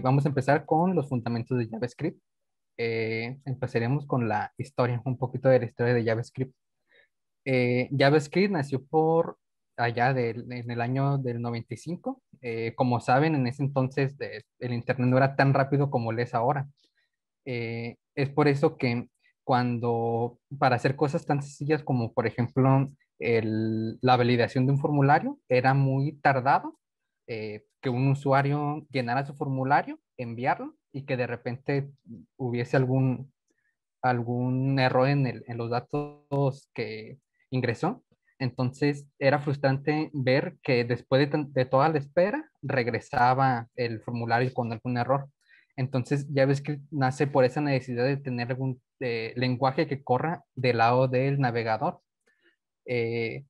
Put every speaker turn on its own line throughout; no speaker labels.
vamos a empezar con los fundamentos de JavaScript. Eh, empezaremos con la historia, un poquito de la historia de JavaScript. Eh, JavaScript nació por allá en el año del 95. Eh, como saben, en ese entonces el Internet no era tan rápido como lo es ahora. es por eso que cuando, para hacer cosas tan sencillas como, por ejemplo, la validación de un formulario, era muy tardado que un usuario llenara su formulario, enviarlo y que de repente hubiese algún, algún error en, el, en los datos que ingresó. Entonces era frustrante ver que después de, de, toda la espera regresaba el formulario con algún error. Entonces ya ves que nace por esa necesidad de tener algún eh, lenguaje que corra del lado del navegador. Eh,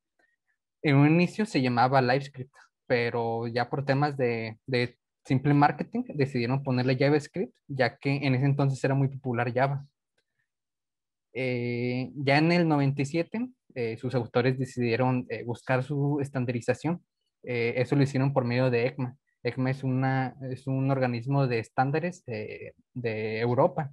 en un inicio se llamaba LiveScript, pero ya por temas de, de simple marketing decidieron ponerle JavaScript, ya que en ese entonces era muy popular Java. Eh, ya en el 97, eh, sus autores decidieron eh, buscar su estandarización. eso lo hicieron por medio de ECMA. ECMA es, una, es un organismo de estándares de, de Europa.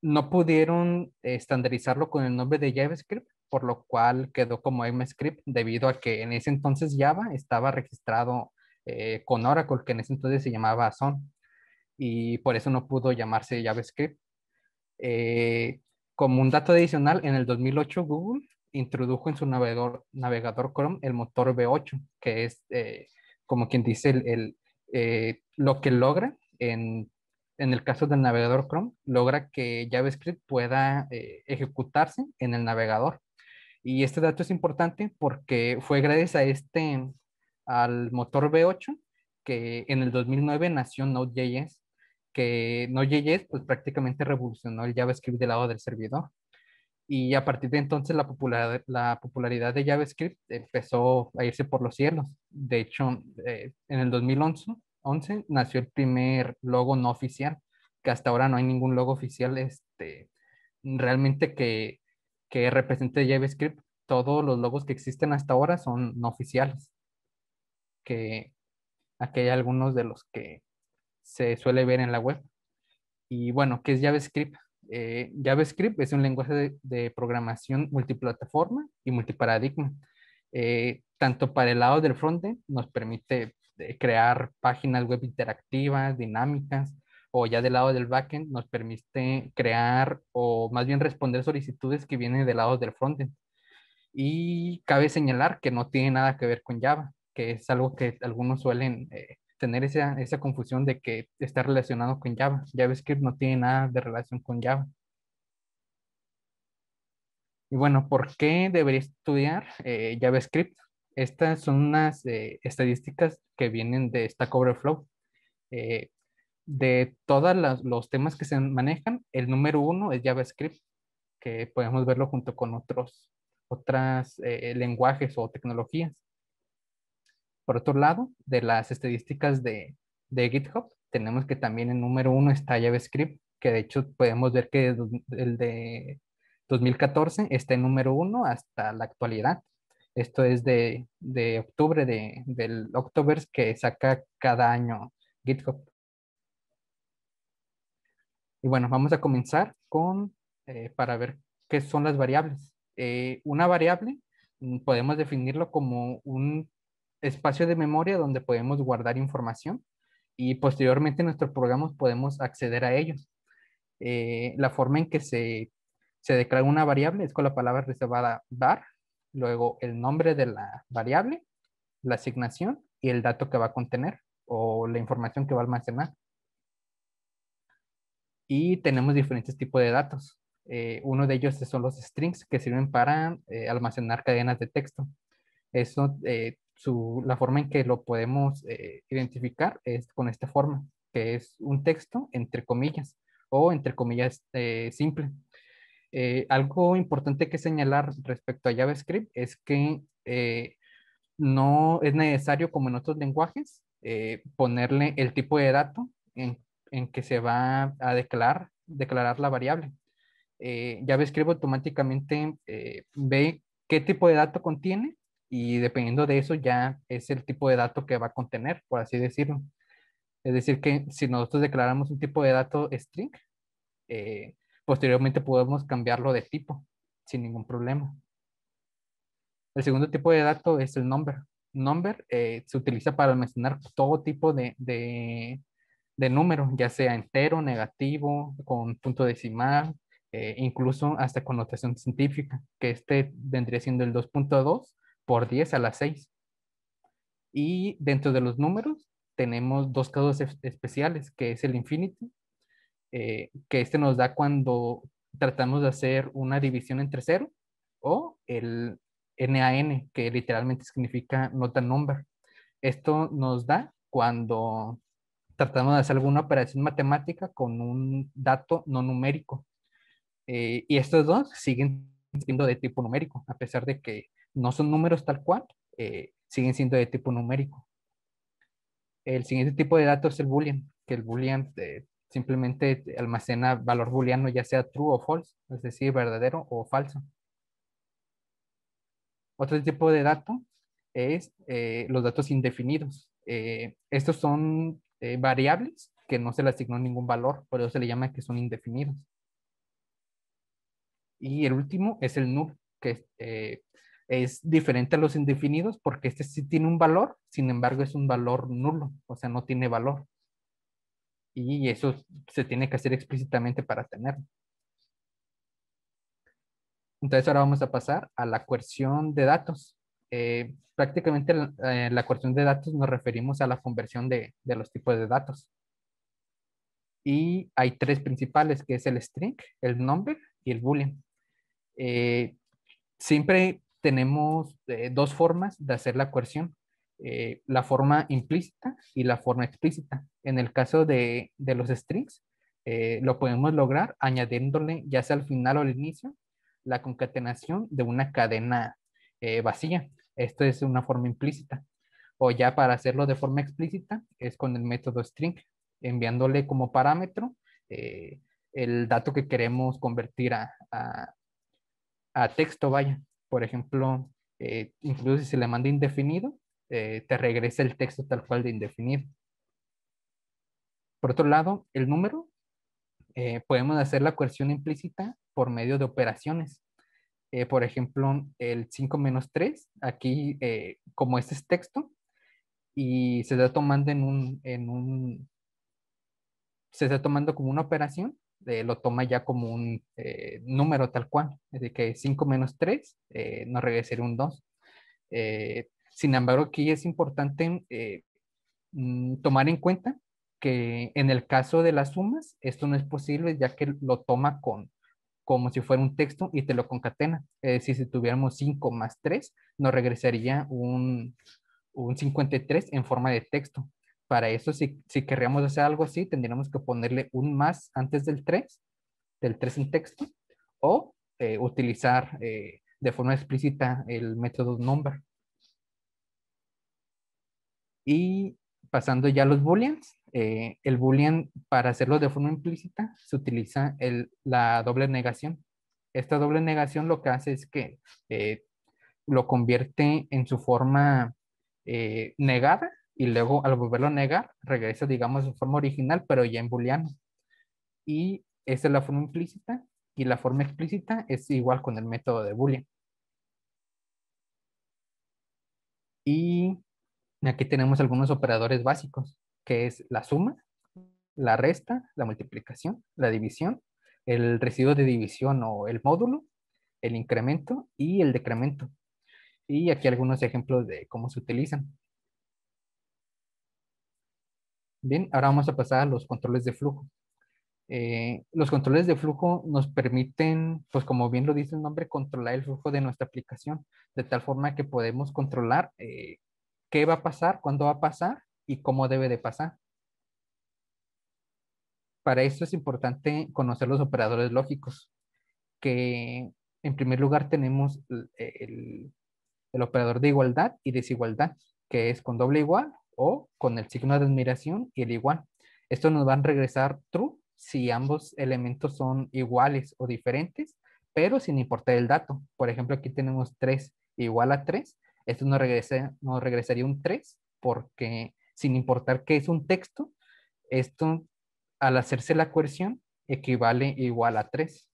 no pudieron estandarizarlo con el nombre de JavaScript, por lo cual quedó como ECMAScript debido a que en ese entonces Java estaba registrado eh, con Oracle, que en ese entonces se llamaba Son, y por eso no pudo llamarse JavaScript. Eh, como un dato adicional, en el 2008 Google introdujo en su navegador, navegador Chrome el motor V8, que es, eh, como quien dice, el, lo que logra en, en, el caso del navegador Chrome, logra que JavaScript pueda ejecutarse en el navegador. Y este dato es importante porque fue gracias a este, al motor V8, que en el 2009 nació Node.js, que Node.js pues prácticamente revolucionó el JavaScript del lado del servidor. Y a partir de entonces la popularidad, la popularidad de JavaScript empezó a irse por los cielos. De hecho, eh, en el 2011 11, nació el primer logo no oficial, que hasta ahora no hay ningún logo oficial este, realmente que, que represente JavaScript. Todos los logos que existen hasta ahora son no oficiales que aquí hay algunos de los que se suele ver en la web. Y bueno, ¿qué es JavaScript? Eh, JavaScript es un lenguaje de, programación multiplataforma y multiparadigma. Eh, tanto para el lado del frontend nos permite eh, crear páginas web interactivas, dinámicas, o ya del lado del backend nos permite crear o más bien responder solicitudes que vienen del lado del frontend. Y cabe señalar que no tiene nada que ver con Java que es algo que algunos suelen eh, tener esa, esa, confusión de que está relacionado con Java. JavaScript no tiene nada de relación con Java. Y bueno, ¿por qué debería estudiar eh, JavaScript? Estas son unas eh, estadísticas que vienen de Stack Overflow. De todos los temas que se manejan, el número uno es JavaScript, que podemos verlo junto con otros otras lenguajes o tecnologías. Por otro lado, de las estadísticas de, GitHub, tenemos que también en número uno está JavaScript, que de hecho podemos ver que el de 2014 está en número uno hasta la actualidad. Esto es de, octubre, de, del October que saca cada año GitHub. Y bueno, vamos a comenzar con, eh, para ver qué son las variables. Eh, una variable mm, podemos definirlo como un espacio de memoria donde podemos guardar información y posteriormente en nuestro programa podemos acceder a ellos. Eh, la forma en que se, se declara una variable es con la palabra reservada var, luego el nombre de la variable, la asignación y el dato que va a contener o la información que va a almacenar. Y tenemos diferentes tipos de datos. Eh, uno de ellos son los strings que sirven para eh, almacenar cadenas de texto. Eso la forma en que lo podemos eh, identificar es con esta forma, que es un texto entre comillas o entre comillas eh, simple. Eh, algo importante que señalar respecto a JavaScript es que no es necesario, como en otros lenguajes, ponerle el tipo de dato en, en, que se va a declarar, declarar la variable. JavaScript automáticamente ve qué tipo de dato contiene y dependiendo de eso ya es el tipo de dato que va a contener, por así decirlo. Es decir, que si nosotros declaramos un tipo de dato string, eh, posteriormente podemos cambiarlo de tipo sin ningún problema. El segundo tipo de dato es el number. Number eh, se utiliza para almacenar todo tipo de, de número, ya sea entero, negativo, con punto decimal, eh, incluso hasta con notación científica, que este vendría siendo el 2.2 por 10 a la 6. Y dentro de los números tenemos dos casos especiales, que es el infinity, eh, que este nos da cuando tratamos de hacer una división entre cero, o el NaN, que literalmente significa nota number. Esto nos da cuando tratamos de hacer alguna operación matemática con un dato no numérico. Eh, y estos dos siguen siendo de tipo numérico, a pesar de que no son números tal cual, eh, siguen siendo de tipo numérico. El siguiente tipo de datos es el boolean, que el boolean eh, simplemente almacena valor booleano ya sea true o false, es decir, verdadero o falso. Otro tipo de dato es los datos indefinidos. estos son variables que no se le asignó ningún valor, por eso se le llama que son indefinidos. Y el último es el null, que eh, es diferente a los indefinidos porque este sí tiene un valor, sin embargo es un valor nulo, o sea, no tiene valor. Y eso se tiene que hacer explícitamente para tenerlo. Entonces ahora vamos a pasar a la coerción de datos. Eh, prácticamente eh, la coerción de datos nos referimos a la conversión de, de, los tipos de datos. Y hay tres principales, que es el string, el number y el boolean. Eh, siempre tenemos eh, dos formas de hacer la coerción, la forma implícita y la forma explícita. En el caso de, de los strings, lo podemos lograr añadiéndole, ya sea al final o al inicio, la concatenación de una cadena vacía. Esto es una forma implícita. O ya para hacerlo de forma explícita, es con el método string, enviándole como parámetro el dato que queremos convertir a, a texto, vaya. Por ejemplo, eh, incluso si se le manda indefinido, eh, te regresa el texto tal cual de indefinido. Por otro lado, el número, eh, podemos hacer la coerción implícita por medio de operaciones. Por ejemplo, el 5 menos 3, aquí como este es texto, y se está tomando en un, se está tomando como una operación, eh, lo toma ya como un eh, número tal cual. Es decir, que 5 menos 3 eh, nos regresaría un 2. sin embargo, aquí es importante mm, tomar en cuenta que en el caso de las sumas, esto no es posible ya que lo toma con como si fuera un texto y te lo concatena. Es decir, si tuviéramos 5 más 3, nos regresaría un, un 53 en forma de texto. Para eso, si, si querríamos hacer algo así, tendríamos que ponerle un más antes del 3, del 3 en texto, o eh, utilizar eh, de forma explícita el método number. Y pasando ya a los booleans, eh, el boolean para hacerlo de forma implícita se utiliza la doble negación. Esta doble negación lo que hace es que lo convierte en su forma negada y luego al volverlo a negar, regresa, digamos, a su forma original, pero ya en booleano. Y esa es la forma implícita y la forma explícita es igual con el método de boolean. Y aquí tenemos algunos operadores básicos, que es la suma, la resta, la multiplicación, la división, el residuo de división o el módulo, el incremento y el decremento. Y aquí algunos ejemplos de cómo se utilizan. Bien, ahora vamos a pasar a los controles de flujo. Eh, los controles de flujo nos permiten, pues como bien lo dice el nombre, controlar el flujo de nuestra aplicación, de tal forma que podemos controlar eh, qué va a pasar, cuándo va a pasar y cómo debe de pasar. Para eso es importante conocer los operadores lógicos, que en primer lugar tenemos el, el operador de igualdad y desigualdad, que es con doble igual o con el signo de admiración y el igual. Esto nos va a regresar true si ambos elementos son iguales o diferentes, pero sin importar el dato. Por ejemplo, aquí tenemos 3 igual a 3. Esto nos, regresa, nos regresaría un 3 porque sin importar que es un texto, Esto, al hacerse la coerción, equivale igual a 3.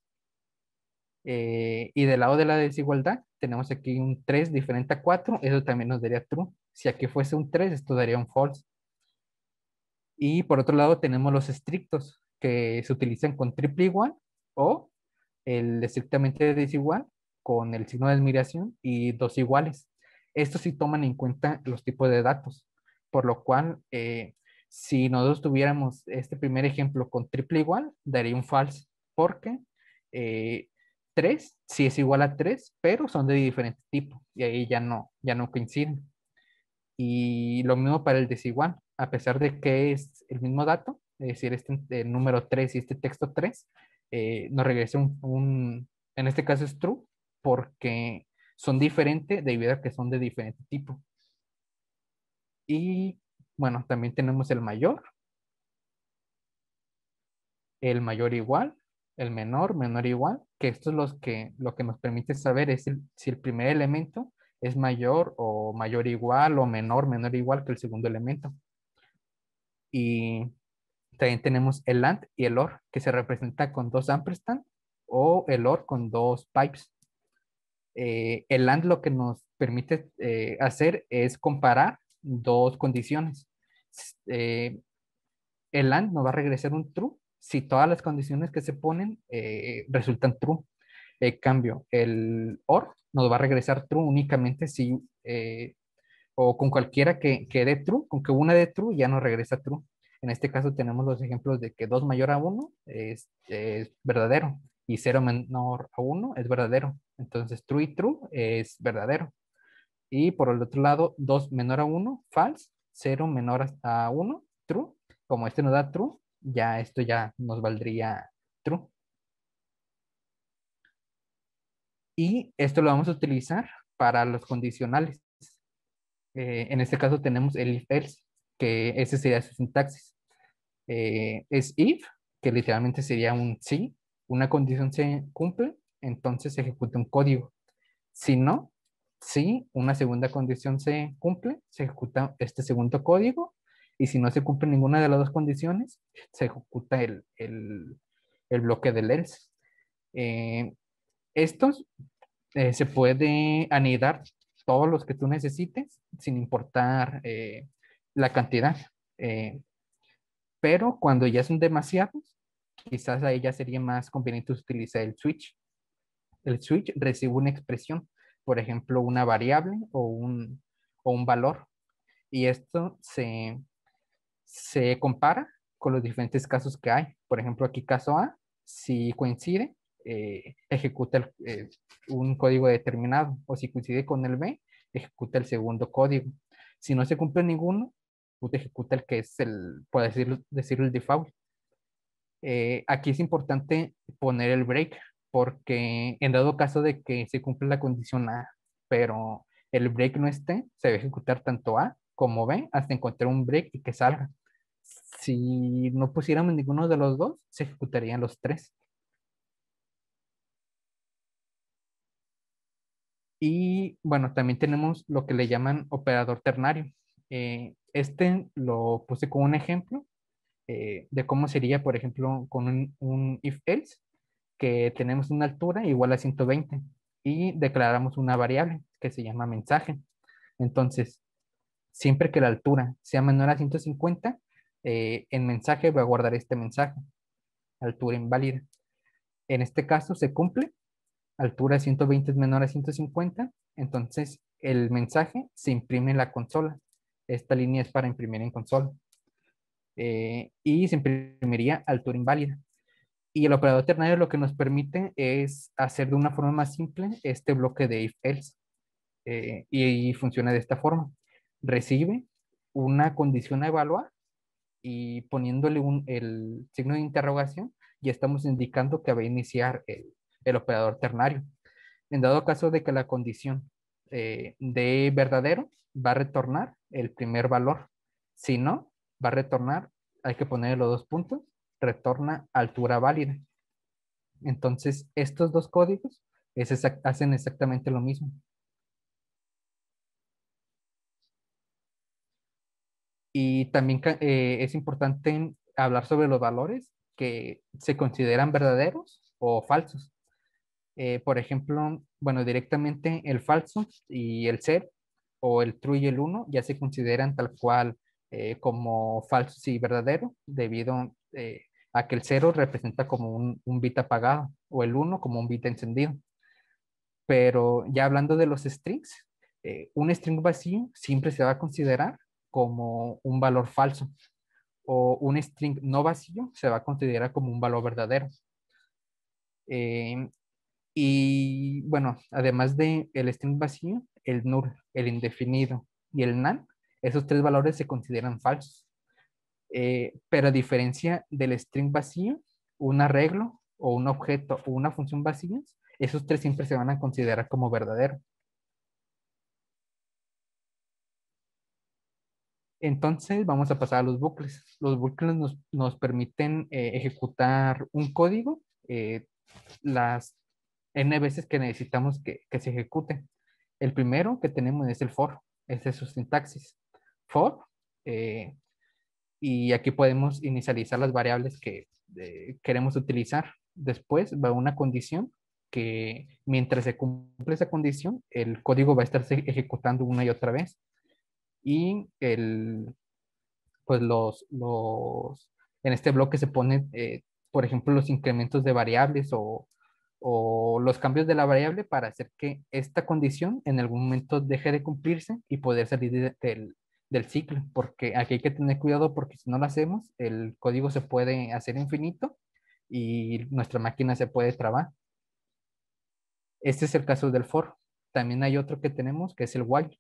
Eh, y del lado de la desigualdad, tenemos aquí un 3 diferente a 4, eso también nos daría true. Si aquí fuese un 3, esto daría un false. Y por otro lado tenemos los estrictos, que se utilizan con triple igual o el estrictamente desigual con el signo de admiración y dos iguales. Estos sí toman en cuenta los tipos de datos, por lo cual eh, si nosotros tuviéramos este primer ejemplo con triple igual, daría un false, porque eh, 3 sí es igual a 3, pero son de diferente tipo y ahí ya no, ya no coinciden. Y lo mismo para el desigual, a pesar de que es el mismo dato, es decir, este el número 3 y este texto 3, eh, nos regresa un, un, en este caso es true, porque son diferentes debido a que son de diferente tipo. Y bueno, también tenemos el mayor, el mayor igual, el menor, menor igual, que esto es los que, lo que nos permite saber es si el primer elemento es mayor o mayor igual o menor, menor igual que el segundo elemento. Y también tenemos el AND y el OR, que se representa con dos ampersand o el OR con dos pipes. Eh, el AND lo que nos permite eh, hacer es comparar dos condiciones. Eh, el AND nos va a regresar un true si todas las condiciones que se ponen resultan true. En cambio, el OR nos va a regresar true únicamente si, o con cualquiera que, que dé true, con que una de true ya nos regresa true. En este caso tenemos los ejemplos de que 2 mayor a 1 es, es verdadero y 0 menor a 1 es verdadero. Entonces true y true es verdadero. Y por el otro lado, 2 menor a 1, false, 0 menor a 1, true. Como este nos da true, ya esto ya nos valdría true. Y esto lo vamos a utilizar para los condicionales. Eh, en este caso tenemos el if else que ese sería su sintaxis. Eh, es if, que literalmente sería un si, una condición se cumple, entonces se ejecuta un código. Si no, si una segunda condición se cumple, se ejecuta este segundo código, y si no se cumple ninguna de las dos condiciones, se ejecuta el, el, el bloque del else. Eh, estos eh, se puede anidar todos los que tú necesites sin importar eh, la cantidad. Pero cuando ya son demasiados, quizás ahí ya sería más conveniente utilizar el switch. El switch recibe una expresión, por ejemplo, una variable o un, o un valor. Y esto se, se compara con los diferentes casos que hay. Por ejemplo, aquí caso A, si coincide, eh, ejecuta eh, un código determinado. O si coincide con el B, ejecuta el segundo código. Si no se cumple ninguno, ejecuta el que es el, por decirlo, decirlo el default. Eh, aquí es importante poner el break porque en dado caso de que se cumple la condición A, pero el break no esté, se debe ejecutar tanto A como B hasta encontrar un break y que salga. Si no pusiéramos ninguno de los dos, se ejecutarían los tres. Y bueno, también tenemos lo que le llaman operador ternario. Eh, este lo puse como un ejemplo eh, de cómo sería, por ejemplo, con un, if-else, que tenemos una altura igual a 120 y declaramos una variable que se llama mensaje. Entonces, siempre que la altura sea menor a 150, eh, en mensaje va a guardar este mensaje, altura inválida. En este caso se cumple, altura 120 es menor a 150, entonces el mensaje se imprime en la consola. Esta línea es para imprimir en consola. Eh, y se imprimiría altura inválida. Y el operador ternario lo que nos permite es hacer de una forma más simple este bloque de if-else. Eh, y, funciona de esta forma. Recibe una condición a evaluar y poniéndole un, el signo de interrogación, ya estamos indicando que va a iniciar el, operador ternario. En dado caso de que la condición eh, de verdadero, va a retornar el primer valor. Si no, va a retornar, hay que poner los dos puntos, retorna altura válida. Entonces, estos dos códigos hacen exactamente lo mismo. Y también eh, es importante hablar sobre los valores que se consideran verdaderos o falsos. Eh, por ejemplo, bueno, directamente el falso y el ser o el true y el uno ya se consideran tal cual eh, como falsos y verdadero debido eh, a que el cero representa como un, bit apagado o el uno como un bit encendido. Pero ya hablando de los strings, un string vacío siempre se va a considerar como un valor falso o un string no vacío se va a considerar como un valor verdadero. y bueno, además de el string vacío, el null, el indefinido y el null, esos tres valores se consideran falsos. Eh, pero a diferencia del string vacío, un arreglo o un objeto o una función vacía, esos tres siempre se van a considerar como verdadero. Entonces vamos a pasar a los bucles. Los bucles nos, permiten eh, ejecutar un código eh, las n veces que necesitamos que, que se ejecute. El primero que tenemos es el for, esa es su sintaxis. For, y aquí podemos inicializar las variables que eh, queremos utilizar. Después va una condición que mientras se cumple esa condición, el código va a estarse ejecutando una y otra vez. Y el, pues los, los, en este bloque se ponen, eh, por ejemplo, los incrementos de variables o, o los cambios de la variable para hacer que esta condición en algún momento deje de cumplirse y poder salir del, del, ciclo, porque aquí hay que tener cuidado porque si no lo hacemos, el código se puede hacer infinito y nuestra máquina se puede trabar. Este es el caso del for. También hay otro que tenemos que es el while.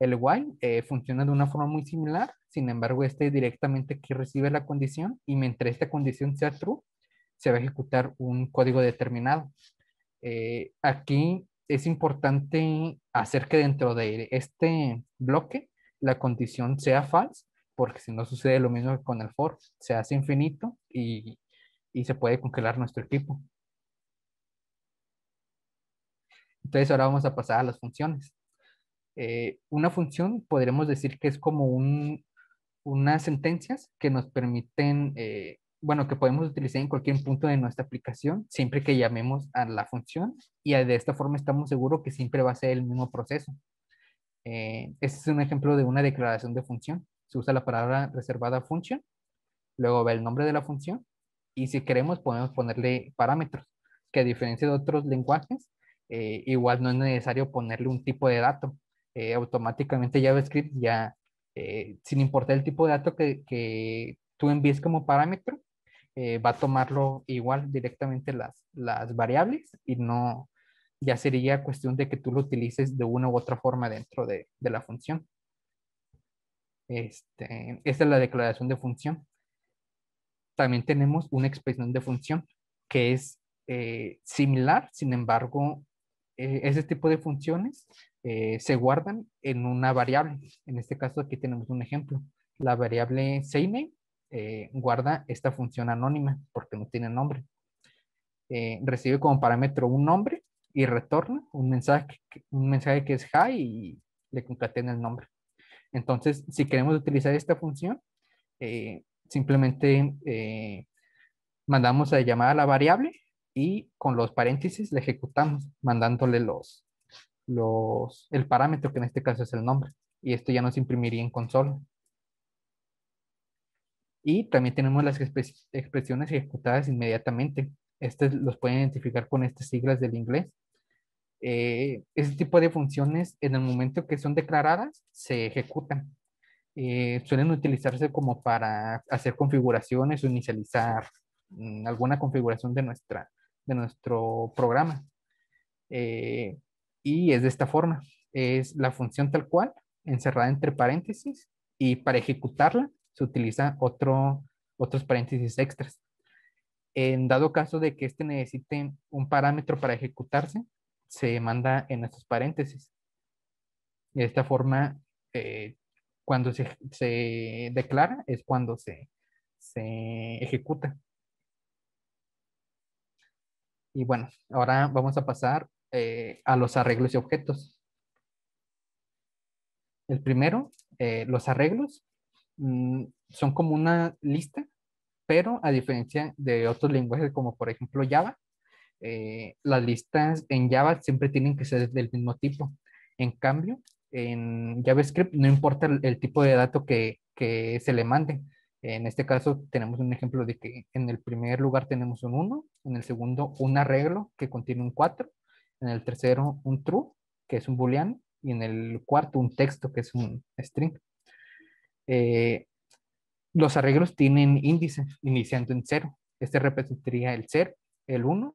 El while eh, funciona de una forma muy similar, sin embargo, este directamente que recibe la condición y mientras esta condición sea true, se va a ejecutar un código determinado. Eh, aquí es importante hacer que dentro de este bloque la condición sea false, porque si no sucede lo mismo que con el for, se hace infinito y, y se puede congelar nuestro equipo. Entonces ahora vamos a pasar a las funciones. Eh, una función podremos decir que es como un, unas sentencias que nos permiten eh, bueno, que podemos utilizar en cualquier punto de nuestra aplicación, siempre que llamemos a la función y de esta forma estamos seguros que siempre va a ser el mismo proceso. Eh, este es un ejemplo de una declaración de función. Se usa la palabra reservada function, luego va el nombre de la función y si queremos podemos ponerle parámetros, que a diferencia de otros lenguajes, eh, igual no es necesario ponerle un tipo de dato. Eh, automáticamente JavaScript ya, sin importar el tipo de dato que, que tú envíes como parámetro, eh, va a tomarlo igual directamente las, las variables y no, ya sería cuestión de que tú lo utilices de una u otra forma dentro de, de la función. Este, esta es la declaración de función. También tenemos una expresión de función que es eh, similar, sin embargo, eh, ese tipo de funciones se guardan en una variable. En este caso aquí tenemos un ejemplo. La variable SameName eh, guarda esta función anónima porque no tiene nombre. Eh, recibe como parámetro un nombre y retorna un mensaje, un mensaje que es hi y le concatena el nombre. Entonces, si queremos utilizar esta función, eh, simplemente mandamos a llamar a la variable y con los paréntesis le ejecutamos, mandándole los, los, el parámetro que en este caso es el nombre. Y esto ya nos imprimiría en consola. Y también tenemos las expresiones ejecutadas inmediatamente. Estos los pueden identificar con estas siglas del inglés. Eh, ese tipo de funciones, en el momento que son declaradas, se ejecutan. Eh, suelen utilizarse como para hacer configuraciones o inicializar mm, alguna configuración de, nuestra, de nuestro programa. Eh, y es de esta forma. Es la función tal cual, encerrada entre paréntesis, y para ejecutarla se utiliza otro, otros paréntesis extras. En dado caso de que este necesite un parámetro para ejecutarse, se manda en estos paréntesis. De esta forma, eh, cuando se, se, declara es cuando se, se ejecuta. Y bueno, ahora vamos a pasar eh, a los arreglos y objetos. El primero, eh, los arreglos Mm, son como una lista pero a diferencia de otros lenguajes como por ejemplo Java, eh, las listas en Java siempre tienen que ser del mismo tipo. En cambio, en JavaScript no importa el, tipo de dato que, que, se le mande. En este caso tenemos un ejemplo de que en el primer lugar tenemos un 1, en el segundo un arreglo que contiene un 4, en el tercero un true, que es un booleano, y en el cuarto un texto, que es un string. Eh, los arreglos tienen índice, iniciando en 0. Este representaría el 0, el 1,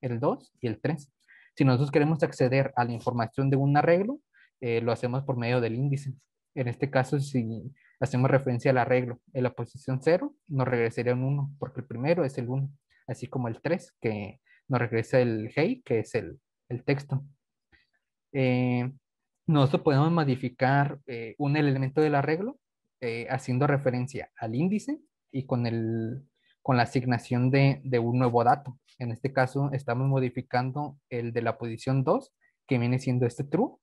el 2 y el 3. Si nosotros queremos acceder a la información de un arreglo, eh, lo hacemos por medio del índice. En este caso, si hacemos referencia al arreglo en la posición 0, nos regresaría un 1, porque el primero es el 1, así como el 3, que nos regresa el hey, que es el, el texto. Eh, nosotros podemos modificar eh, un elemento del arreglo haciendo referencia al índice y con, el, con la asignación de, un nuevo dato. En este caso, estamos modificando el de la posición 2, que viene siendo este true,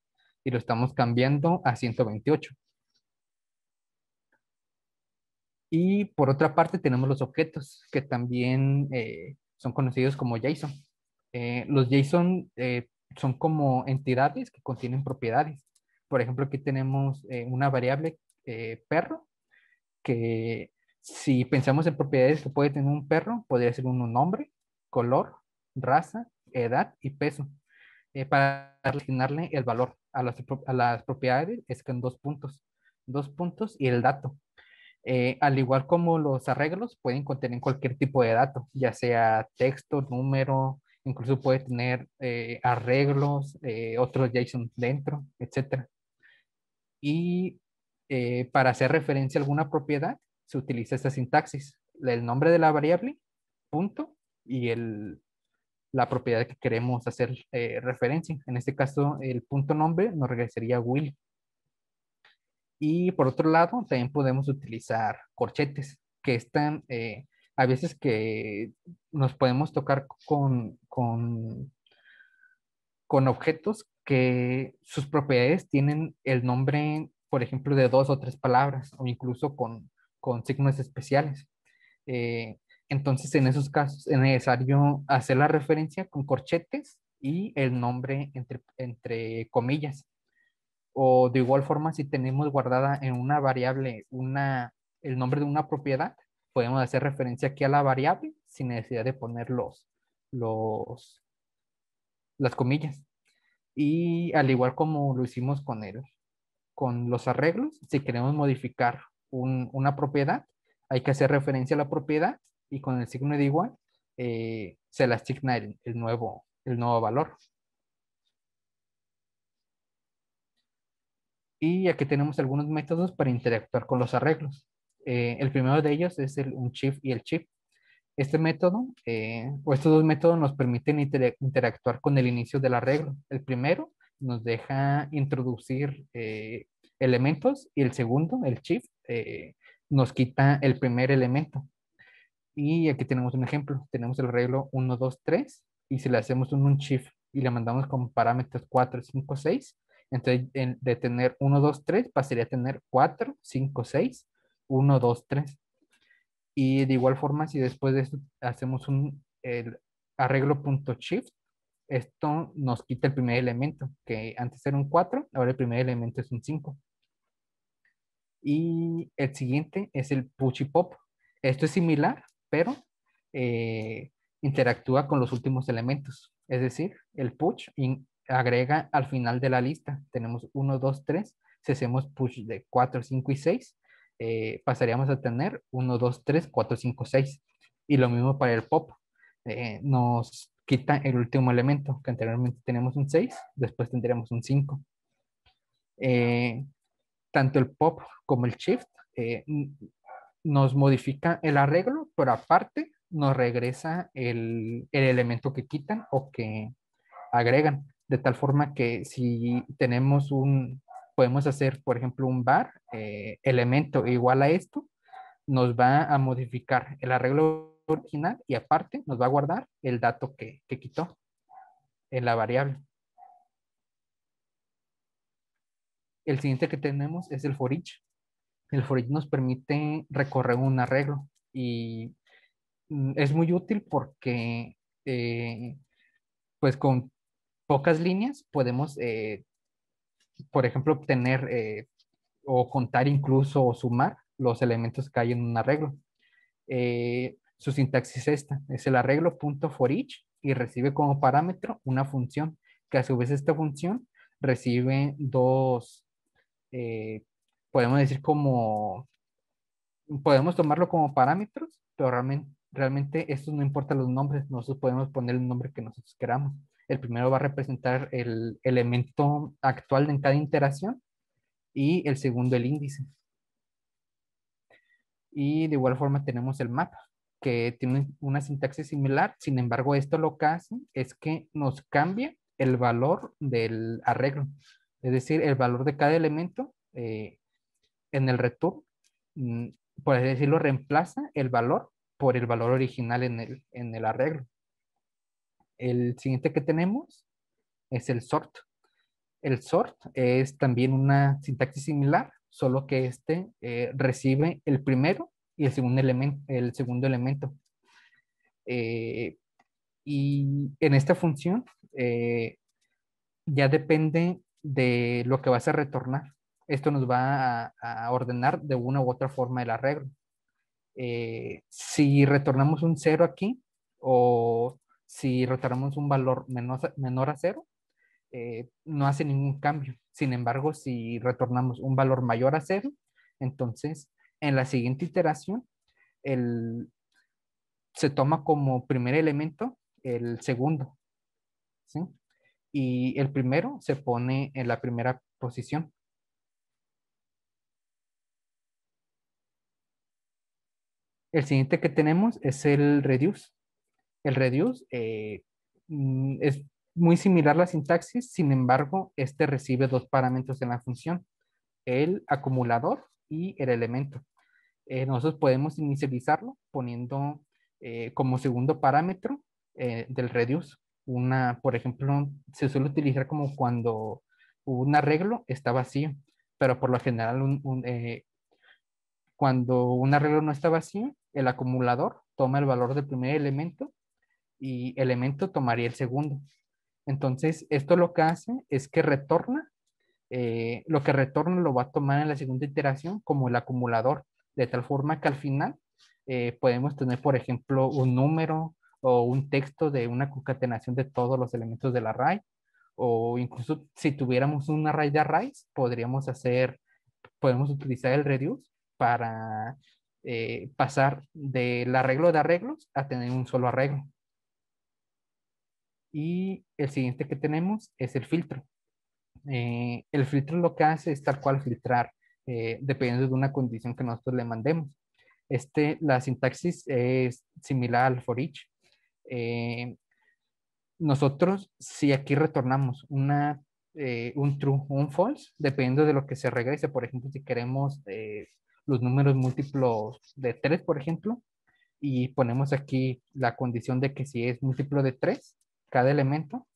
y lo estamos cambiando a 128. Y por otra parte tenemos los objetos que también eh, son conocidos como JSON. Eh, los JSON eh, son como entidades que contienen propiedades. Por ejemplo, aquí tenemos una variable perro que si pensamos en propiedades que puede tener un perro, podría ser un nombre, color, raza, edad y peso. para asignarle el valor a las, a las propiedades es con dos puntos, dos puntos y el dato. Eh, al igual como los arreglos, pueden contener cualquier tipo de dato, ya sea texto, número, incluso puede tener eh, arreglos, eh, otros JSON dentro, etc. Y para hacer referencia a alguna propiedad, se utiliza esta sintaxis, el nombre de la variable, punto, y el, la propiedad que queremos hacer eh, referencia. En este caso, el punto nombre nos regresaría will. Y por otro lado, también podemos utilizar corchetes, que están, eh, a veces que nos podemos tocar con, con, con objetos que sus propiedades tienen el nombre, por ejemplo, de dos o tres palabras, o incluso con, con signos especiales. Eh, entonces, en esos casos es necesario hacer la referencia con corchetes y el nombre entre, entre comillas. O de igual forma, si tenemos guardada en una variable una, el nombre de una propiedad, podemos hacer referencia aquí a la variable sin necesidad de poner los, los, las comillas. Y al igual como lo hicimos con, el, con los arreglos, si queremos modificar una propiedad, hay que hacer referencia a la propiedad y con el signo de igual eh, se le asigna el, nuevo, el nuevo valor. Y aquí tenemos algunos métodos para interactuar con los arreglos. Eh, el primero de ellos es el un shift y el chip. Este método, eh, o estos dos métodos nos permiten interactuar con el inicio del arreglo. El primero nos deja introducir elementos y el segundo, el shift, nos quita el primer elemento. Y aquí tenemos un ejemplo. Tenemos el arreglo 1, 2, 3. Y si le hacemos un, shift y le mandamos como parámetros 4, 5, 6, entonces de tener 1, 2, 3 pasaría a tener 4, 5, 6, 1, 2, 3. Y de igual forma, si después de esto hacemos un el arreglo.shift, esto nos quita el primer elemento, que antes era un 4, ahora el primer elemento es un 5. Y el siguiente es el push y pop. Esto es similar, pero eh, interactúa con los últimos elementos. Es decir, el push agrega al final de la lista. Tenemos 1, 2, 3. Si hacemos push de 4, 5 y 6, eh, pasaríamos a tener 1, 2, 3, 4, 5, 6. Y lo mismo para el pop. Eh, nos quita el último elemento, que anteriormente tenemos un 6, después tendríamos un 5. Tanto el pop como el shift nos modifica el arreglo, pero aparte nos regresa el, elemento que quitan o que agregan. De tal forma que si tenemos un, podemos hacer, por ejemplo, un bar, eh, elemento igual a esto, nos va a modificar el arreglo original y aparte nos va a guardar el dato que, que quitó en la variable. El siguiente que tenemos es el for each el for each nos permite recorrer un arreglo y mm, es muy útil porque, pues con pocas líneas podemos, por ejemplo, obtener o contar incluso o sumar los elementos que hay en un arreglo. su sintaxis es esta, es el arreglo punto for each y recibe como parámetro una función, que a su vez esta función recibe dos, eh, podemos decir como, podemos tomarlo como parámetros, pero realmente, realmente estos no importan los nombres, nosotros podemos poner el nombre que nosotros queramos. El primero va a representar el elemento actual en cada iteración y el segundo el índice. Y de igual forma tenemos el mapa, que tiene una sintaxis similar, sin embargo esto lo que hace es que nos cambia el valor del arreglo, es decir, el valor de cada elemento eh, en el return, mm, por así decirlo, reemplaza el valor por el valor original en el, en el arreglo. El siguiente que tenemos es el sort. El sort es también una sintaxis similar, solo que este eh, recibe el primero y el segundo elemento. El segundo elemento. Eh, y en esta función ya depende de lo que vas a retornar. Esto nos va a, ordenar de una u otra forma el arreglo. Eh, si retornamos un cero aquí o si retornamos un valor menor, menor a cero, no hace ningún cambio. Sin embargo, si retornamos un valor mayor a cero, entonces en la siguiente iteración el, se toma como primer elemento el segundo. ¿sí? Y el primero se pone en la primera posición. El siguiente que tenemos es el reduce. El reduce eh, mm, es muy similar a la sintaxis, sin embargo, este recibe dos parámetros en la función, el acumulador y el elemento. Eh, nosotros podemos inicializarlo poniendo eh, como segundo parámetro del reduce. Una, por ejemplo, se suele utilizar como cuando un arreglo está vacío, pero por lo general eh, cuando un arreglo no está vacío, el acumulador toma el valor del primer elemento y elemento tomaría el segundo. Entonces, esto lo que hace es que retorna, lo que retorna lo va a tomar en la segunda iteración como el acumulador, de tal forma que al final eh, podemos tener, por ejemplo, un número o un texto de una concatenación de todos los elementos del array, o incluso si tuviéramos un array de arrays, podríamos hacer, podemos utilizar el reduce para eh, pasar del arreglo de arreglos a tener un solo arreglo. Y el siguiente que tenemos es el filtro. Eh, el filtro lo que hace es tal cual filtrar, dependiendo de una condición que nosotros le mandemos. Este, la sintaxis es similar al for each. Eh, nosotros, si aquí retornamos una, eh, un true o un false, dependiendo de lo que se regrese, por ejemplo, si queremos eh, los números múltiplos de 3, por ejemplo, y ponemos aquí la condición de que si es múltiplo de 3, cada elemento,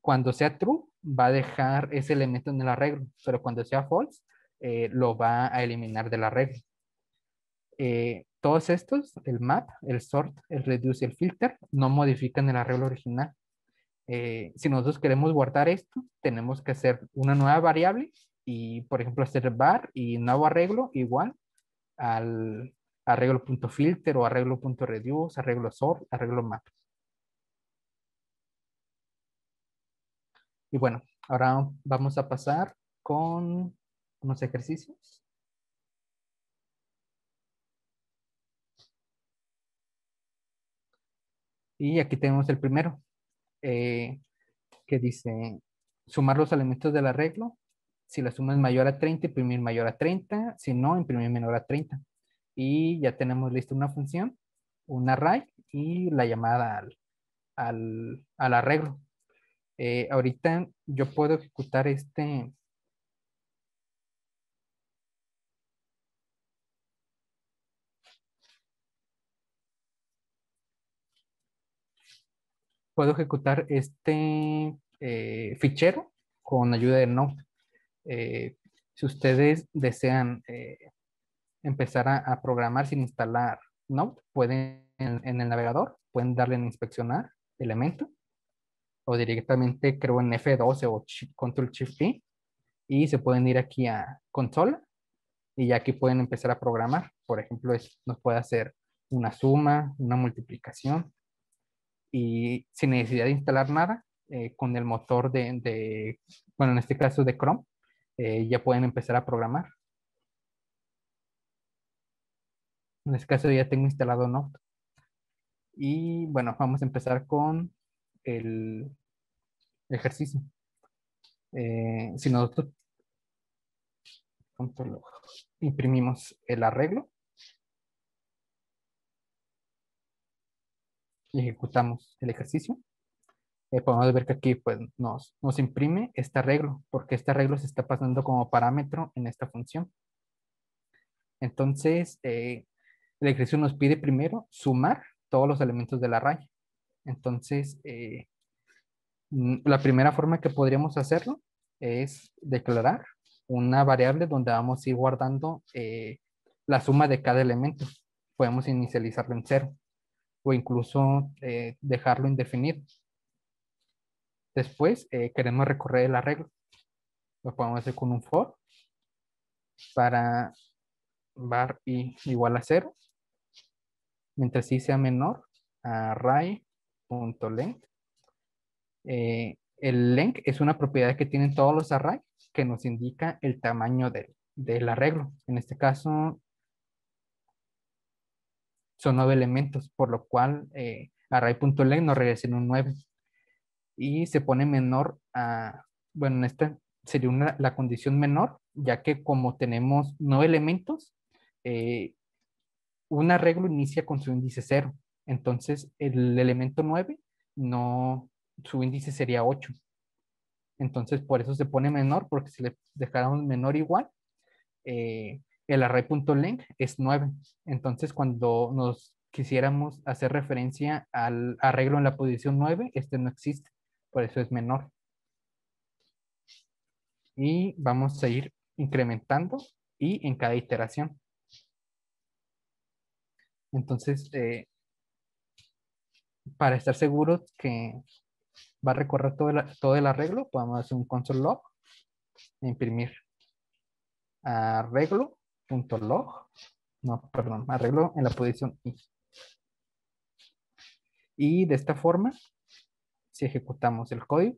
cuando sea true, va a dejar ese elemento en el arreglo, pero cuando sea false, lo va a eliminar del arreglo. Todos estos, el map, el sort, el reduce y el filter, no modifican el arreglo original. Eh, si nosotros queremos guardar esto, tenemos que hacer una nueva variable y, por ejemplo, hacer var y nuevo arreglo igual al arreglo.filter o arreglo.reduce, arreglo sort, arreglo map. Y bueno, ahora vamos a pasar con unos ejercicios. Y aquí tenemos el primero, eh, que dice sumar los elementos del arreglo. Si la suma es mayor a 30, imprimir mayor a 30. Si no, imprimir menor a 30. Y ya tenemos lista una función, un array y la llamada al, arreglo. Eh, ahorita yo puedo ejecutar este, puedo ejecutar este eh, fichero con ayuda de Node. Eh, si ustedes desean eh, empezar a, programar sin instalar Node, pueden en, el navegador, pueden darle en inspeccionar elemento o directamente creo en F12 o Control Shift P y se pueden ir aquí a consola y aquí pueden empezar a programar. Por ejemplo, nos puede hacer una suma, una multiplicación y sin necesidad de instalar nada, eh, con el motor de, bueno, en este caso de Chrome, eh, ya pueden empezar a programar. En este caso ya tengo instalado Node. Y bueno, vamos a empezar con el ejercicio. Eh, si nosotros imprimimos el arreglo ejecutamos el ejercicio, eh, podemos ver que aquí pues, nos, nos imprime este arreglo, porque este arreglo se está pasando como parámetro en esta función. Entonces, eh, el ejercicio nos pide primero sumar todos los elementos de la raya. Entonces, eh, mm, la primera forma que podríamos hacerlo es declarar una variable donde vamos a ir guardando la suma de cada elemento. Podemos inicializarlo en cero o incluso dejarlo indefinido. Después eh, queremos recorrer el arreglo. Lo podemos hacer con un for para var i igual a cero. Mientras i sea menor, array.length. Eh, el length es una propiedad que tienen todos los arrays que nos indica el tamaño del arreglo. En este caso, son nueve elementos, por lo cual eh, array.length nos regresa en un 9 y se pone menor a, bueno, esta sería la condición menor, ya que como tenemos no elementos, eh, un arreglo inicia con su índice 0. Entonces, el elemento 9, no, su índice sería 8. Entonces, por eso se pone menor, porque si le dejáramos menor igual, eh, el array.length es 9. Entonces, cuando nos quisiéramos hacer referencia al arreglo en la posición 9, este no existe por eso es menor. Y vamos a ir incrementando y en cada iteración. Entonces, eh, para estar seguros que va a recorrer todo el, todo el arreglo, podemos hacer un console log e imprimir arreglo.log. No, perdón, arreglo en la posición I. Y de esta forma si ejecutamos el código,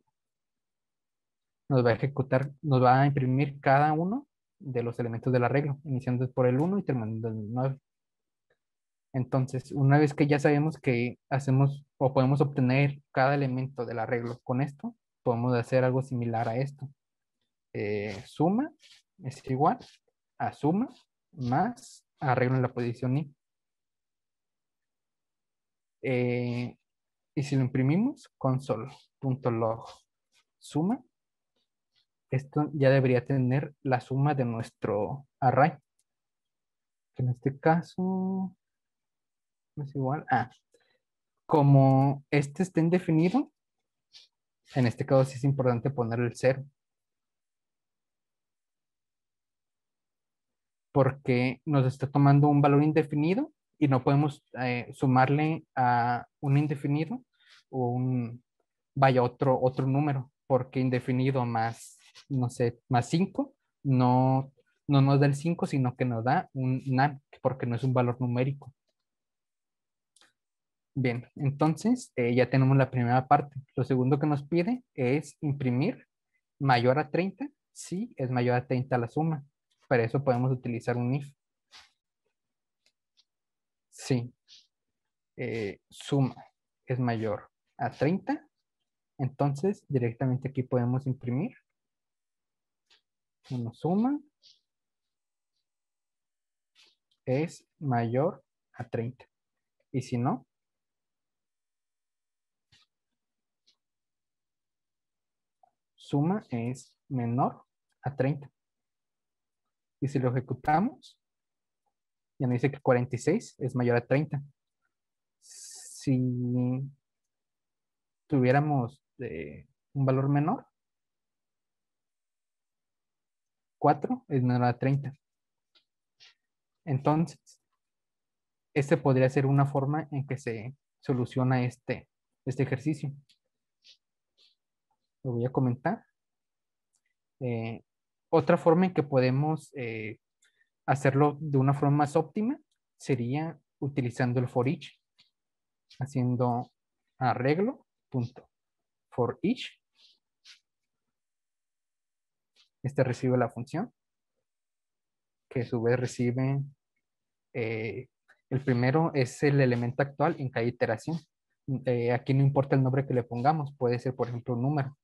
nos va a ejecutar, nos va a imprimir cada uno de los elementos del arreglo, iniciando por el 1 y terminando en el 9. Entonces, una vez que ya sabemos que hacemos o podemos obtener cada elemento del arreglo con esto, podemos hacer algo similar a esto. Eh, suma es igual a suma más arreglo en la posición i. Eh, y si lo imprimimos, console.log suma, esto ya debería tener la suma de nuestro array. En este caso es igual a, como este está indefinido, en este caso sí es importante poner el cero. Porque nos está tomando un valor indefinido y no podemos eh, sumarle a un indefinido un, vaya, otro, otro número, porque indefinido más, no sé, más 5, no, no nos da el 5, sino que nos da un NaN, porque no es un valor numérico. Bien, entonces eh, ya tenemos la primera parte. Lo segundo que nos pide es imprimir mayor a 30 si es mayor a 30 la suma. Para eso podemos utilizar un if. Sí. Eh, suma es mayor a 30. Entonces, directamente aquí podemos imprimir. Una suma es mayor a 30. Y si no, suma es menor a 30. Y si lo ejecutamos, ya nos dice que 46 es mayor a 30. Si tuviéramos eh, un valor menor, 4 es menor a 30. Entonces, este podría ser una forma en que se soluciona este, este ejercicio. Lo voy a comentar. Eh, otra forma en que podemos eh, hacerlo de una forma más óptima sería utilizando el for each, haciendo arreglo, punto, for each. Este recibe la función, que a su vez recibe, eh, el primero es el elemento actual en cada iteración. Eh, aquí no importa el nombre que le pongamos, puede ser, por ejemplo, un número.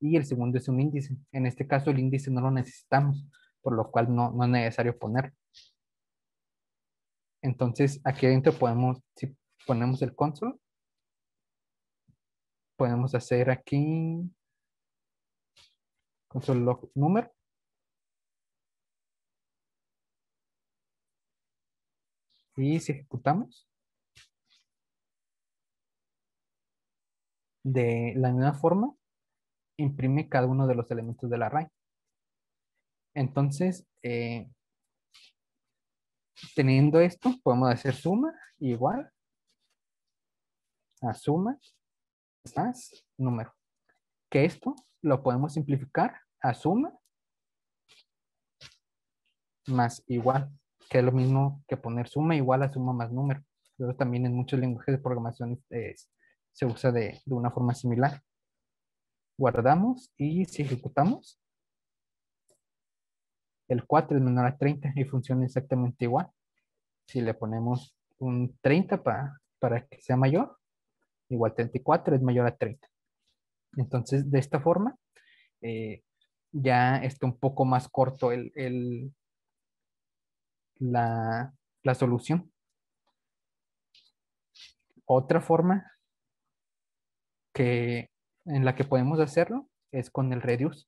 Y el segundo es un índice. En este caso, el índice no lo necesitamos, por lo cual no, es necesario poner. Entonces, aquí adentro podemos, si ponemos el console, podemos hacer aquí console log número. Y si ejecutamos, de la misma forma, imprime cada uno de los elementos del array. Entonces, eh, teniendo esto, podemos hacer suma igual a suma más número. Que esto lo podemos simplificar a suma más igual, que es lo mismo que poner suma igual a suma más número. Pero también en muchos lenguajes de programación se usa de, de una forma similar. Guardamos y si ejecutamos, el 4 es menor a 30 y funciona exactamente igual. Si le ponemos un 30 para, para que sea mayor, igual 34 es mayor a 30. Entonces, de esta forma, eh, ya está un poco más corto el, la, la solución. Otra forma que, en la que podemos hacerlo es con el reduce.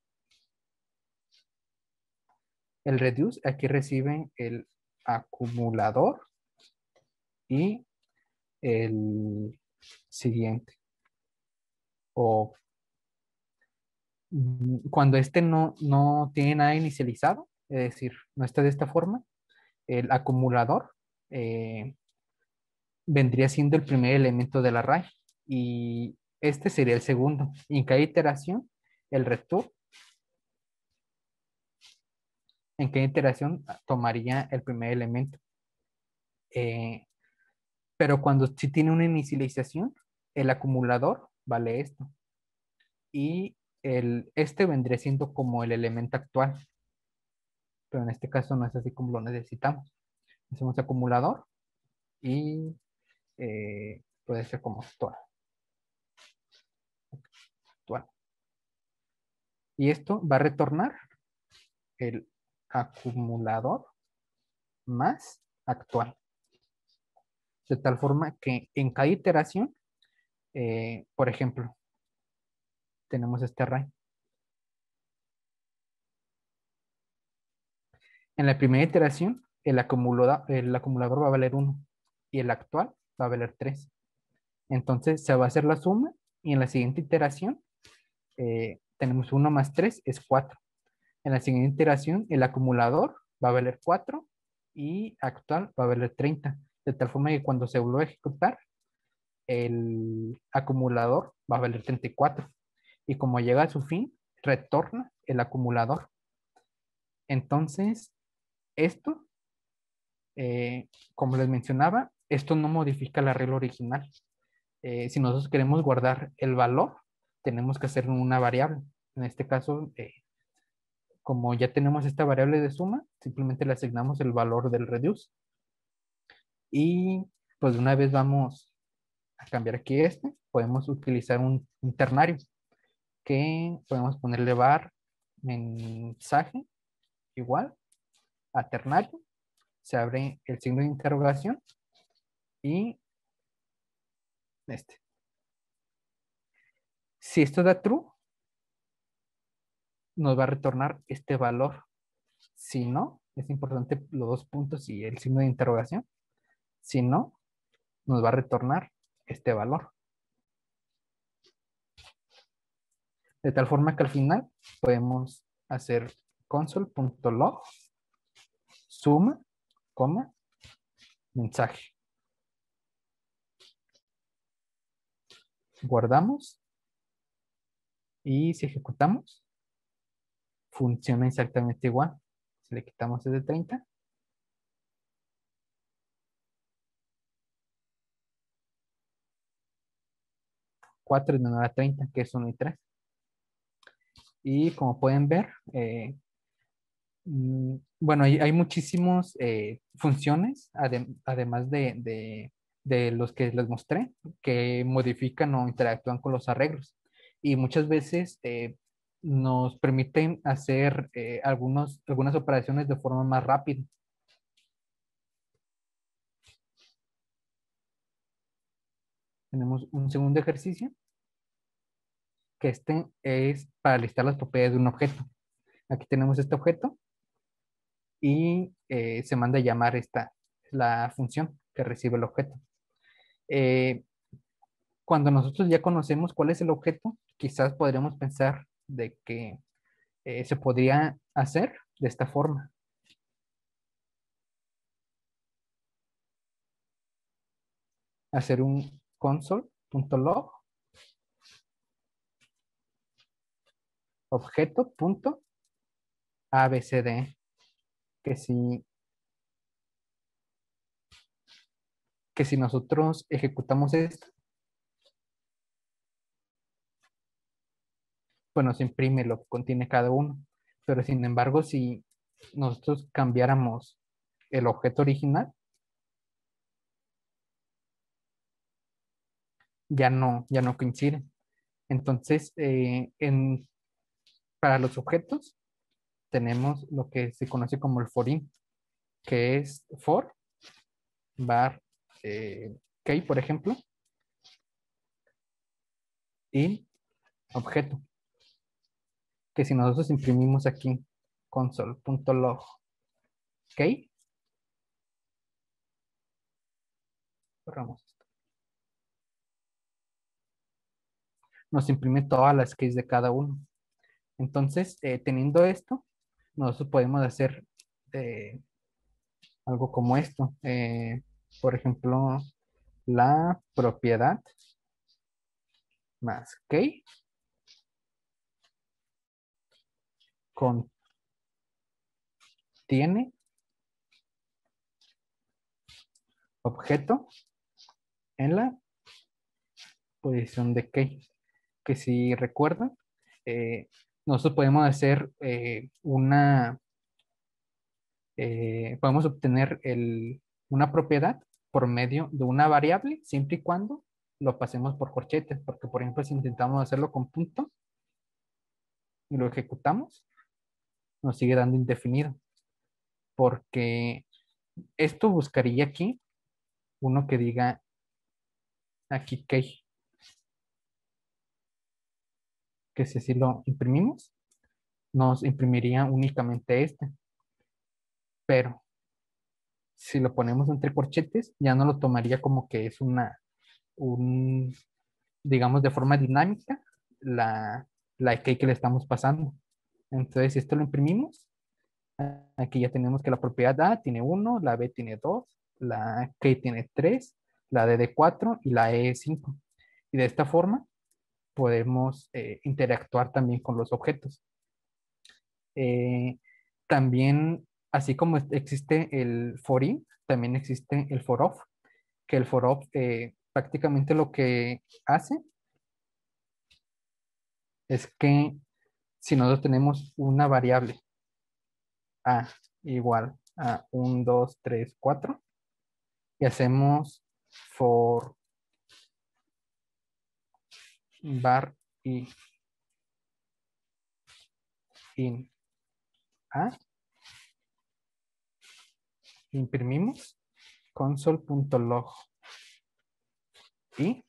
El reduce aquí recibe el acumulador y el siguiente. O cuando este no, no tiene nada inicializado, es decir, no está de esta forma, el acumulador eh, vendría siendo el primer elemento del array y este sería el segundo. En cada iteración, el return en qué iteración tomaría el primer elemento. Eh, pero cuando sí tiene una inicialización, el acumulador vale esto. Y el, este vendría siendo como el elemento actual. Pero en este caso no es así como lo necesitamos. Hacemos acumulador y eh, puede ser como actual. Y esto va a retornar el acumulador más actual. De tal forma que en cada iteración, eh, por ejemplo, tenemos este array. En la primera iteración, el el acumulador va a valer 1 y el actual va a valer 3. Entonces se va a hacer la suma y en la siguiente iteración eh, tenemos 1 más 3 es 4. En la siguiente iteración, el acumulador va a valer 4 y actual va a valer 30. De tal forma que cuando se vuelva a ejecutar, el acumulador va a valer 34. Y como llega a su fin, retorna el acumulador. Entonces, esto, eh, como les mencionaba, esto no modifica la regla original. Eh, si nosotros queremos guardar el valor, tenemos que hacer una variable. En este caso, eh, como ya tenemos esta variable de suma, simplemente le asignamos el valor del reduce. Y pues una vez vamos a cambiar aquí este, podemos utilizar un, ternario que podemos ponerle var mensaje igual a ternario. Se abre el signo de interrogación y este. Si esto da true, nos va a retornar este valor. Si no, es importante los dos puntos y el signo de interrogación. Si no, nos va a retornar este valor. De tal forma que al final podemos hacer console.log suma, coma, mensaje. Guardamos. Y si ejecutamos, funciona exactamente igual. Si le quitamos ese 30. Cuatro de 9 a 30, que es 1 y 3. Y como pueden ver, eh, mm, bueno, hay, hay muchísimas eh, funciones, además de, de, los que les mostré, que modifican o interactúan con los arreglos. Y muchas veces eh, nos permiten hacer algunos, algunas operaciones de forma más rápida. Tenemos un segundo ejercicio que este es para listar las propiedades de un objeto. Aquí tenemos este objeto y eh, se manda a llamar esta, la función que recibe el objeto. Eh, cuando nosotros ya conocemos cuál es el objeto, quizás podríamos pensar de que eh, se podría hacer de esta forma. Hacer un console.log objeto punto abcd que si que si nosotros ejecutamos esto bueno se imprime lo que contiene cada uno. Pero sin embargo si nosotros cambiáramos el objeto original ya no ya no coincide. Entonces eh, en para los objetos tenemos lo que se conoce como el forin, que es for var eh, key, por ejemplo, y objeto, que si nosotros imprimimos aquí console.log key, Nos imprime todas las keys de cada uno. Entonces, eh, teniendo esto, nosotros podemos hacer eh, algo como esto. Eh, por ejemplo, la propiedad más key contiene objeto en la posición de key. Que si recuerdan, nosotros podemos hacer eh, una, eh, podemos obtener una propiedad por medio de una variable, siempre y cuando lo pasemos por corchetes, porque por ejemplo si intentamos hacerlo con punto y lo ejecutamos, nos sigue dando indefinido, porque esto buscaría aquí uno que diga aquí key que si así lo imprimimos, nos imprimiría únicamente este. Pero si lo ponemos entre corchetes, ya no lo tomaría como que es una, un, digamos, de forma dinámica la, la key que le estamos pasando. Entonces, si esto lo imprimimos, aquí ya tenemos que la propiedad A tiene 1, la B tiene 2, la K tiene 3, la D de 4 y la E 5. Y de esta forma podemos eh, interactuar también con los objetos. Eh, también, así como existe el for-in, también existe el for-off, que el for-off eh, prácticamente lo que hace es que si nosotros tenemos una variable a igual a 1, 2, 3, 4 y hacemos for var y in a imprimimos console.log y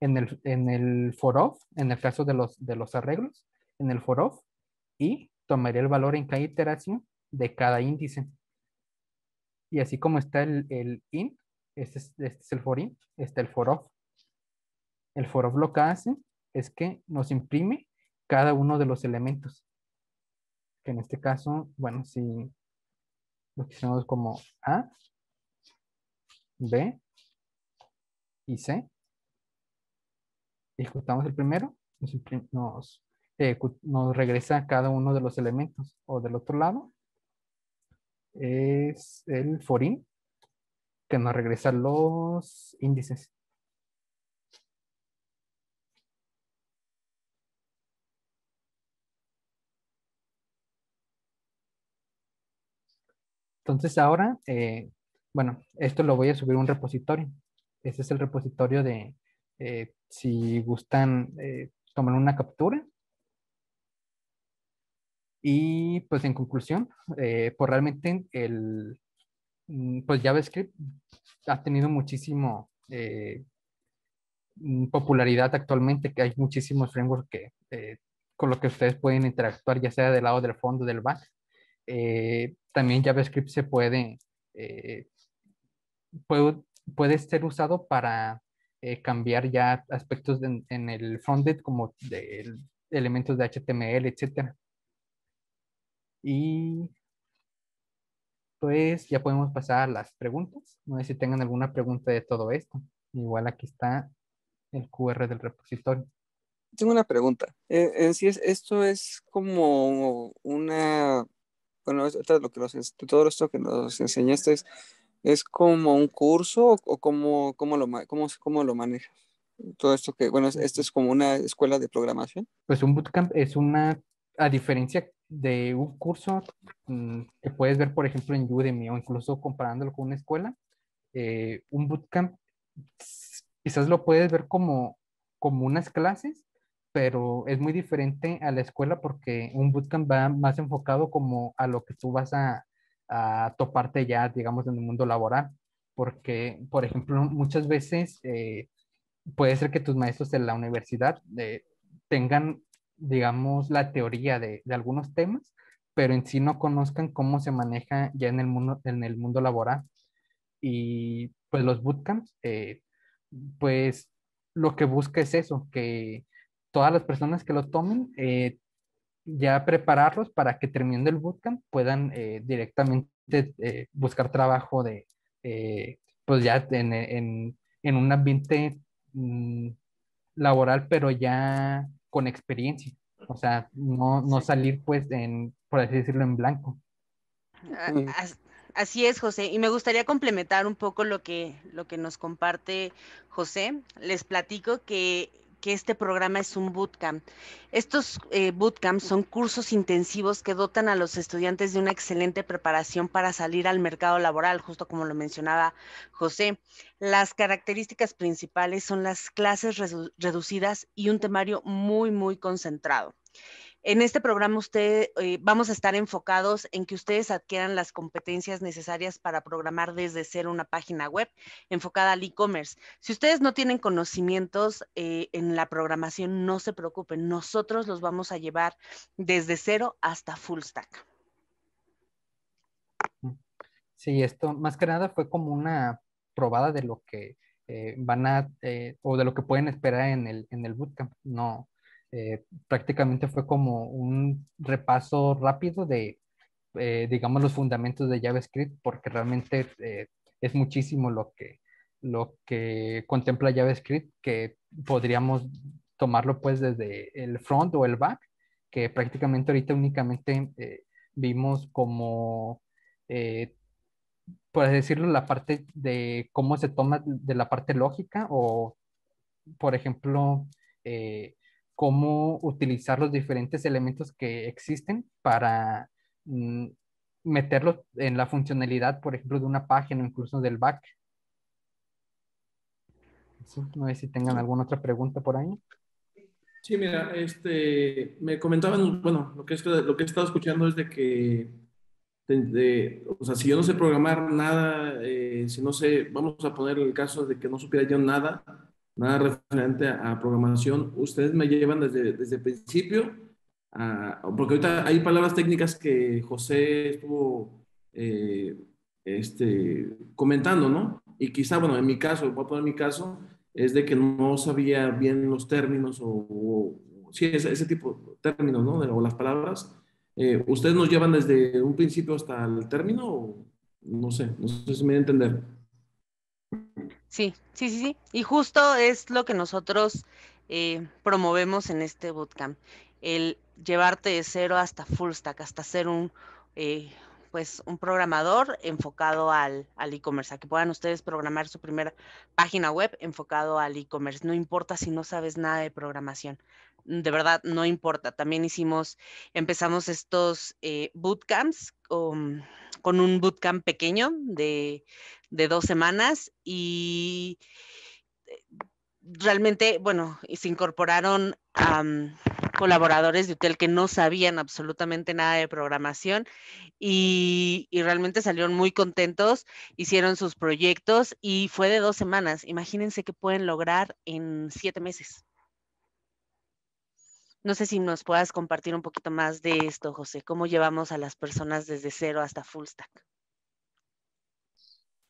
en el, en el for of, en el caso de los, de los arreglos, en el for of y tomaría el valor en cada iteración de cada índice. Y así como está el, el in, este es, este es el for in, está el for of. El for of lo que hace es que nos imprime cada uno de los elementos. Que en este caso, bueno, si lo hicimos como A, B y C. Ejecutamos el primero, nos, nos regresa cada uno de los elementos. O del otro lado es el forín que nos regresa los índices. Entonces ahora, eh, bueno, esto lo voy a subir a un repositorio. Ese es el repositorio de, eh, si gustan eh, tomar una captura. Y pues en conclusión, pues realmente el, mm, pues JavaScript ha tenido muchísimo mm, popularidad actualmente, que hay muchísimos frameworks que, con los que ustedes pueden interactuar, ya sea del lado del fondo del back. Eh, también JavaScript se puede, eh, puede, puede, ser usado para eh, cambiar ya aspectos en el frontend como de, elementos de HTML, etc. Y pues ya podemos pasar a las preguntas. No sé si tengan alguna pregunta de todo esto. Igual aquí está el QR del repositorio.
Tengo una pregunta. en sí, esto es como una bueno, lo que todo esto que nos enseñaste es, es como un curso o cómo, cómo, lo, cómo, cómo lo manejas? Todo esto que, bueno, esto es como una escuela de programación.
Pues un bootcamp es una, a diferencia de un curso mm, que puedes ver, por ejemplo, en Udemy o incluso comparándolo con una escuela, eh, un bootcamp quizás lo puedes ver como, como unas clases, pero es muy diferente a la escuela porque un bootcamp va más enfocado como a lo que tú vas a, toparte ya, digamos, en el mundo laboral. Porque, por ejemplo, muchas veces eh, puede ser que tus maestros en la universidad eh, tengan, digamos, la teoría de, algunos temas, pero en sí no conozcan cómo se maneja ya en el mundo, en el mundo laboral. Y pues los bootcamps, eh, pues lo que busca es eso, que todas las personas que lo tomen, eh, ya prepararlos para que terminando el bootcamp puedan eh, directamente buscar trabajo de, pues ya en, en, en un ambiente mm, laboral, pero ya con experiencia. O sea, no, no salir pues en, por así decirlo, en blanco.
Así es, José. Y me gustaría complementar un poco lo que, lo que nos comparte José. Les platico que que este programa es un bootcamp. Estos eh, bootcamps son cursos intensivos que dotan a los estudiantes de una excelente preparación para salir al mercado laboral, justo como lo mencionaba José. Las características principales son las clases reducidas y un temario muy, muy concentrado. En este programa usted, eh, vamos a estar enfocados en que ustedes adquieran las competencias necesarias para programar desde cero una página web enfocada al e-commerce. Si ustedes no tienen conocimientos eh, en la programación, no se preocupen, nosotros los vamos a llevar desde cero hasta full stack.
Sí, esto más que nada fue como una probada de lo que eh, van a, o de lo que pueden esperar en el, en el bootcamp. No, eh, prácticamente fue como un repaso rápido de, eh, digamos, los fundamentos de JavaScript, porque realmente eh, es muchísimo lo que, lo que contempla JavaScript, que podríamos tomarlo pues desde el front o el back, que prácticamente ahorita únicamente vimos como, por decirlo, la parte de cómo se toma de la parte lógica o, por ejemplo, cómo utilizar los diferentes elementos que existen para mm, meterlos en la funcionalidad, por ejemplo, de una página o incluso del back. no sé si tengan alguna otra pregunta por ahí.
Sí, mira, este, me comentaban, bueno, lo que, es, lo que he estado escuchando es de que, o sea, si yo no sé programar nada, eh, si no sé, vamos a poner el caso de que no supiera yo nada, nada referente a, programación, ustedes me llevan desde, desde el principio, porque ahorita hay palabras técnicas que José estuvo eh, este, comentando, ¿no? Y quizá, bueno, en mi caso, voy a poner mi caso, es de que no sabía bien los términos o, sí, ese, tipo de términos, ¿no? o las palabras. Eh, ¿Ustedes nos llevan desde un principio hasta el término o no sé, no sé si me voy a entender?
Sí, sí, sí, sí. Y justo es lo que nosotros eh, promovemos en este bootcamp, el llevarte de cero hasta full stack, hasta ser un, eh, pues, un programador enfocado al e-commerce, a que puedan ustedes programar su primera página web enfocado al e-commerce. No importa si no sabes nada de programación. De verdad, no importa. También hicimos, empezamos estos eh, bootcamps con, con un bootcamp pequeño de, de dos semanas y eh, realmente, bueno, se incorporaron colaboradores de hotel que no sabían absolutamente nada de programación y, y, realmente salieron muy contentos, hicieron sus proyectos y fue de dos semanas. Imagínense que pueden lograr en siete meses. No sé si nos puedas compartir un poquito más de esto, José. ¿Cómo llevamos a las personas desde cero hasta full stack?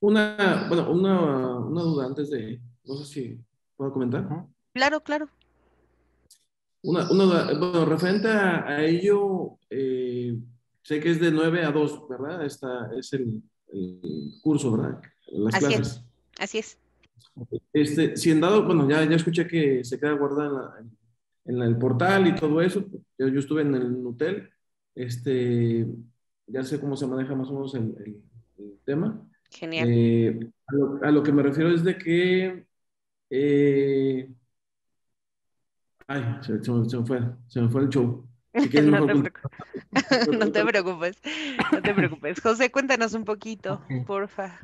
Una, bueno, una, una duda antes de, no sé si puedo comentar.
Claro, claro.
Una, una duda, bueno, referente a, ello, eh, sé que es de 9 a 2, ¿verdad? Esta es el, el curso, ¿verdad?
Las Así clases. Es. Así es.
Este, si en dado, bueno, ya, ya escuché que se queda guardada en, en, el portal y todo eso. Yo, yo, estuve en el hotel, este, ya sé cómo se maneja más o menos el, el tema.
Genial.
Eh, a, lo, que me refiero es de que... Eh, ay, se, me fue, se me fue el show.
no, te preocupes, no te preocupes. José, cuéntanos un poquito, porfa.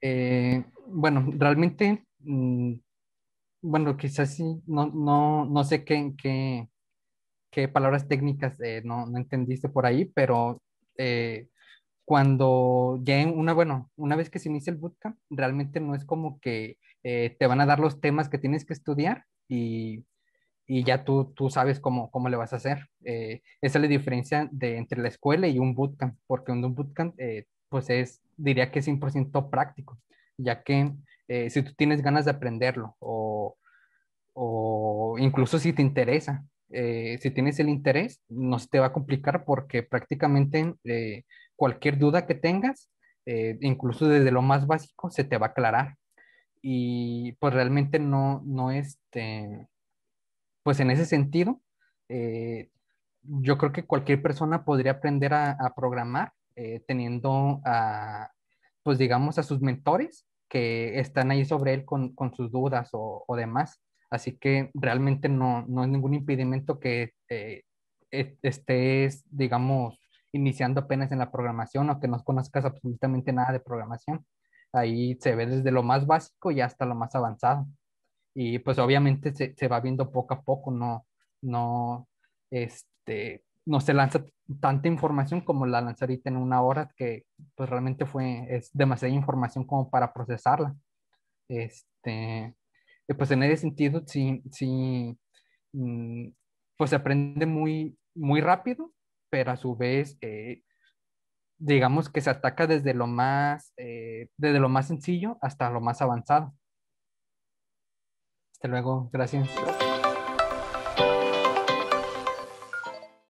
Eh, bueno, realmente, mm, bueno, quizás sí, no, no, no sé qué, qué, qué palabras técnicas no, no, entendiste por ahí, pero cuando ya una, bueno, una vez que se inicia el bootcamp, realmente no es como que eh, te van a dar los temas que tienes que estudiar y, y ya tú, tú sabes cómo, cómo le vas a hacer. Eh, esa es la diferencia de, entre la escuela y un bootcamp, porque un bootcamp, eh, pues es, diría que es 100% práctico, ya que si tú tienes ganas de aprenderlo o, o incluso si te interesa, si tienes el interés, no se te va a complicar porque prácticamente cualquier duda que tengas, eh, incluso desde lo más básico, se te va a aclarar. Y pues realmente no, no este, pues en ese sentido, eh, yo creo que cualquier persona podría aprender a, programar eh, teniendo a, pues digamos, a sus mentores que están ahí sobre él con, con sus dudas o, o, demás. Así que realmente no, no es ningún impedimento que estés, digamos, iniciando apenas en la programación o que no conozcas absolutamente nada de programación. Ahí se ve desde lo más básico y hasta lo más avanzado. Y pues obviamente se, se va viendo poco a poco, no, no, este, no se lanza tanta información como la lanzó en una hora, que pues realmente fue, es demasiada información como para procesarla. Este, pues en ese sentido, sí, sí, mm, pues se aprende muy, muy rápido pero a su vez, eh, digamos que se ataca desde lo más, eh, desde lo más sencillo hasta lo más avanzado. Hasta luego, gracias.